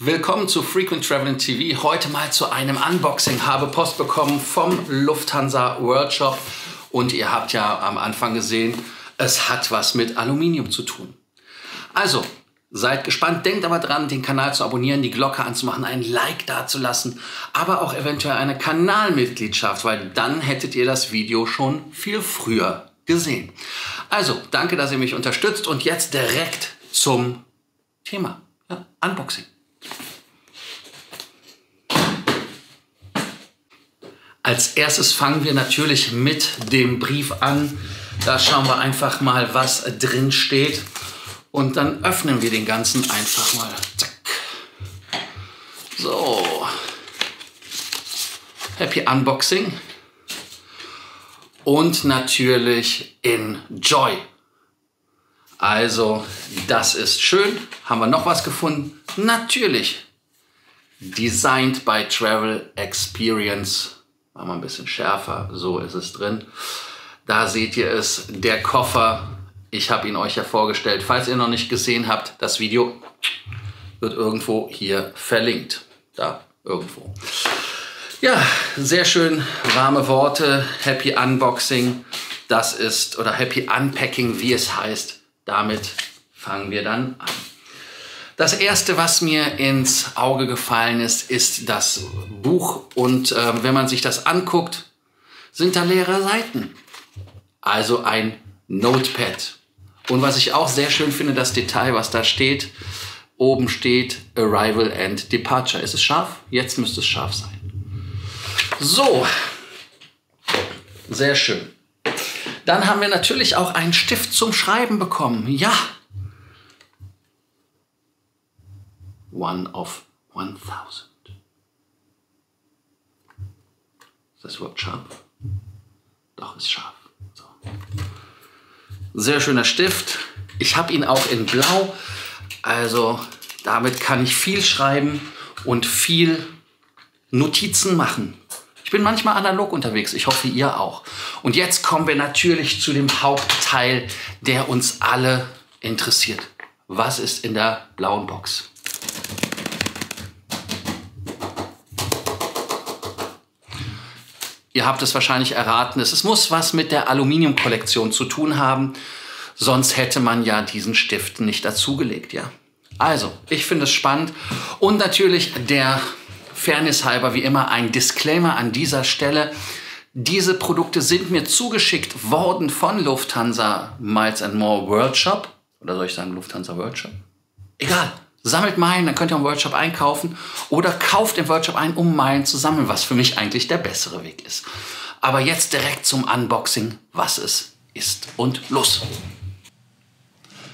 Willkommen zu Frequent Traveling TV. Heute mal zu einem Unboxing. Habe Post bekommen vom Lufthansa World Shop und ihr habt ja am Anfang gesehen, es hat was mit Aluminium zu tun. Also, seid gespannt. Denkt aber dran, den Kanal zu abonnieren, die Glocke anzumachen, ein Like dazulassen, aber auch eventuell eine Kanalmitgliedschaft, weil dann hättet ihr das Video schon viel früher gesehen. Also, danke, dass ihr mich unterstützt und jetzt direkt zum Thema. Ja, Unboxing. Als erstes fangen wir natürlich mit dem Brief an. Da schauen wir einfach mal, was drin steht. Und dann öffnen wir den ganzen einfach mal. Zack. So. Happy Unboxing. Und natürlich Enjoy. Also, das ist schön. Haben wir noch was gefunden? Natürlich. Designed by Travel Experience Machen wir ein bisschen schärfer. So ist es drin. Da seht ihr es, der Koffer. Ich habe ihn euch ja vorgestellt. Falls ihr noch nicht gesehen habt, das Video wird irgendwo hier verlinkt. Da, irgendwo. Ja, sehr schön warme Worte. Happy Unboxing. Das ist, oder Happy Unpacking, wie es heißt. Damit fangen wir dann an. Das erste, was mir ins Auge gefallen ist, ist das Buch. Und äh, wenn man sich das anguckt, sind da leere Seiten. Also ein Notepad. Und was ich auch sehr schön finde, das Detail, was da steht, oben steht Arrival and Departure. Ist es scharf? Jetzt müsste es scharf sein. So, sehr schön. Dann haben wir natürlich auch einen Stift zum Schreiben bekommen. Ja, one of 1000. Ist das überhaupt scharf? Doch, ist scharf. So. Sehr schöner Stift. Ich habe ihn auch in Blau. Also damit kann ich viel schreiben und viel Notizen machen. Ich bin manchmal analog unterwegs. Ich hoffe, ihr auch. Und jetzt kommen wir natürlich zu dem Hauptteil, der uns alle interessiert. Was ist in der blauen Box? Ihr habt es wahrscheinlich erraten, es muss was mit der Aluminiumkollektion zu tun haben, sonst hätte man ja diesen Stift nicht dazugelegt, ja. Also, ich finde es spannend und natürlich der Fairness halber wie immer ein Disclaimer an dieser Stelle. Diese Produkte sind mir zugeschickt worden von Lufthansa Miles and More World Shop. Oder soll ich sagen Lufthansa World Shop? Egal. Sammelt Meilen, dann könnt ihr im Workshop einkaufen oder kauft im Workshop ein, um Meilen zu sammeln, was für mich eigentlich der bessere Weg ist. Aber jetzt direkt zum Unboxing, was es ist. Und los!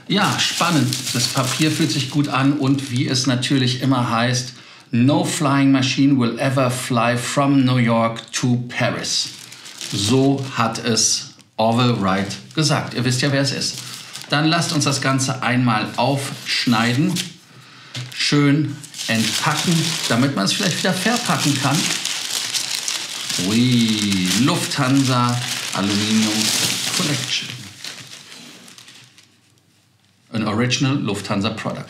Ja, spannend. Das Papier fühlt sich gut an und wie es natürlich immer heißt, No flying machine will ever fly from New York to Paris. So hat es Orwell Wright gesagt. Ihr wisst ja, wer es ist. Dann lasst uns das Ganze einmal aufschneiden schön entpacken, damit man es vielleicht wieder verpacken kann. Ui, Lufthansa Aluminium Collection. Ein Original Lufthansa Product.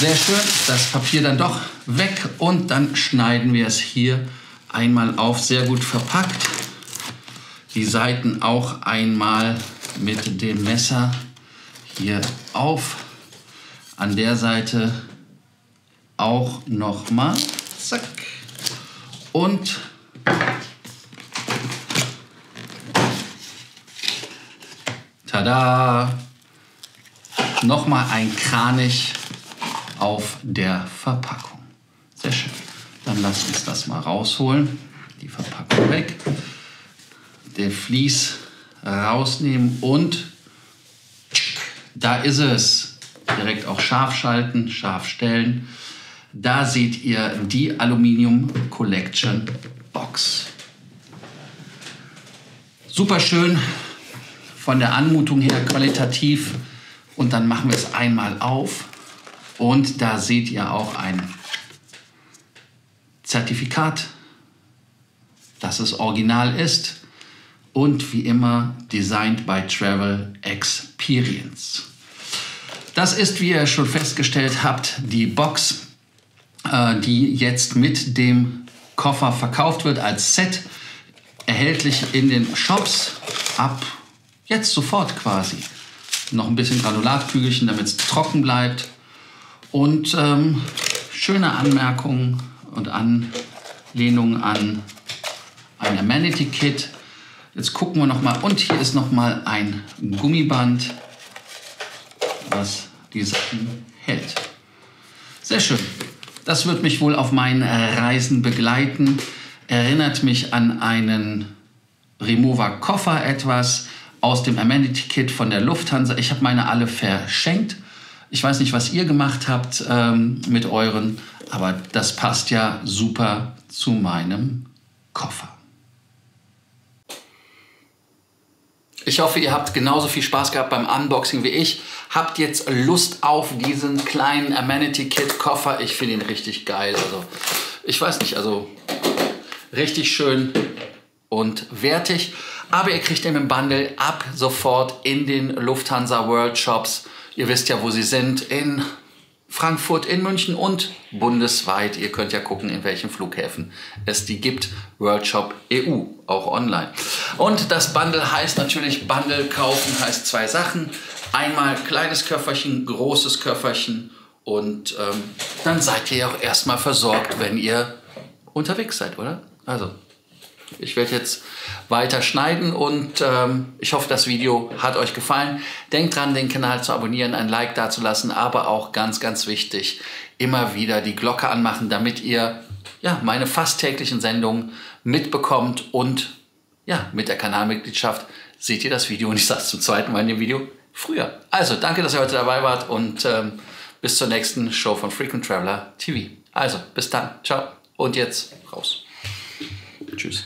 Sehr schön, das Papier dann doch weg und dann schneiden wir es hier einmal auf, sehr gut verpackt. Die Seiten auch einmal mit dem Messer hier auf an der Seite auch nochmal. Zack. Und tada! Nochmal ein Kranich auf der Verpackung. Sehr schön. Dann lasst uns das mal rausholen. Die Verpackung weg. Der Vlies rausnehmen und da ist es direkt auch scharf schalten, scharf stellen. Da seht ihr die Aluminium Collection Box. Super schön von der Anmutung her qualitativ. Und dann machen wir es einmal auf. Und da seht ihr auch ein Zertifikat, dass es original ist. Und wie immer, designed by Travel Experience. Das ist, wie ihr schon festgestellt habt, die Box. äh, die jetzt mit dem Koffer verkauft wird als Set. Erhältlich in den Shops ab jetzt sofort quasi. Noch ein bisschen Granulatkügelchen, damit es trocken bleibt. Und ähm, schöne Anmerkungen und Anlehnungen an ein Amenity Kit. Jetzt gucken wir noch mal und hier ist noch mal ein Gummiband, was die Sachen hält. Sehr schön. Das wird mich wohl auf meinen Reisen begleiten. Erinnert mich an einen Remover Koffer etwas aus dem Amenity Kit von der Lufthansa. Ich habe meine alle verschenkt. Ich weiß nicht, was ihr gemacht habt ähm, mit euren, aber das passt ja super zu meinem Koffer. Ich hoffe, ihr habt genauso viel Spaß gehabt beim Unboxing wie ich. Habt jetzt Lust auf diesen kleinen Amenity Kit Koffer. Ich finde ihn richtig geil. Also, ich weiß nicht, also richtig schön und wertig. Aber ihr kriegt ihn im Bundle ab sofort in den Lufthansa World Shops. Ihr wisst ja, wo sie sind. In Frankfurt, in München und bundesweit. Ihr könnt ja gucken, in welchen Flughäfen es die gibt. World Shop EU, auch online. Und das Bundle heißt natürlich, Bundle kaufen heißt zwei Sachen. Einmal kleines Köfferchen, großes Köfferchen. Und ähm, dann seid ihr ja auch erstmal versorgt, wenn ihr unterwegs seid, oder? Also, ich werde jetzt weiter schneiden und ähm, ich hoffe, das Video hat euch gefallen. Denkt dran, den Kanal zu abonnieren, ein Like dazulassen, aber auch ganz, ganz wichtig, immer wieder die Glocke anmachen, damit ihr ja, meine fast täglichen Sendungen mitbekommt und ja, mit der Kanalmitgliedschaft seht ihr das Video und ich sage es zum zweiten Mal in dem Video früher. Also, danke, dass ihr heute dabei wart und ähm, bis zur nächsten Show von Frequent Traveler TV. Also, bis dann. Ciao. Und jetzt raus. Tschüss.